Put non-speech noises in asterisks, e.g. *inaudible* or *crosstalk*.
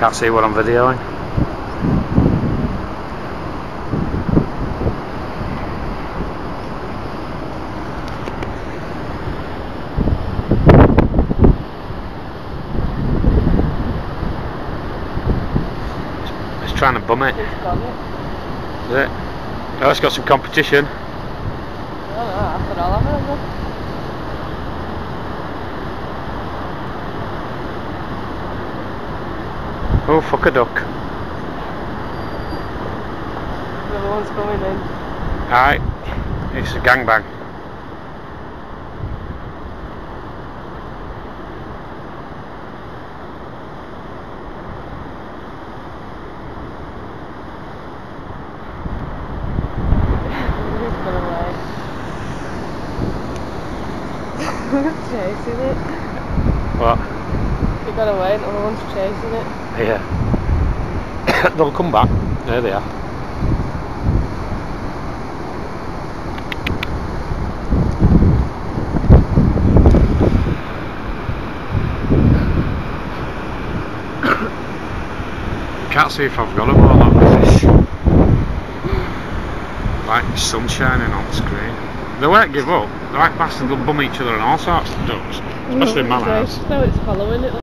Can't see what I'm videoing. It's trying to bum it. It's got it. Is it? Oh, it's got some competition. Oh, Oh, fuck a duck. Another one's coming in. Alright, it's a gangbang. He's got away. chasing it. What? He got away, another one's chasing it. Yeah. *coughs* They'll come back. There they are. Can't see if I've got them or not. Like sun shining on the screen. They won't give up. They're like bastards, they'll bum each other and all sorts of ducks. Especially in my house. No, it's following it.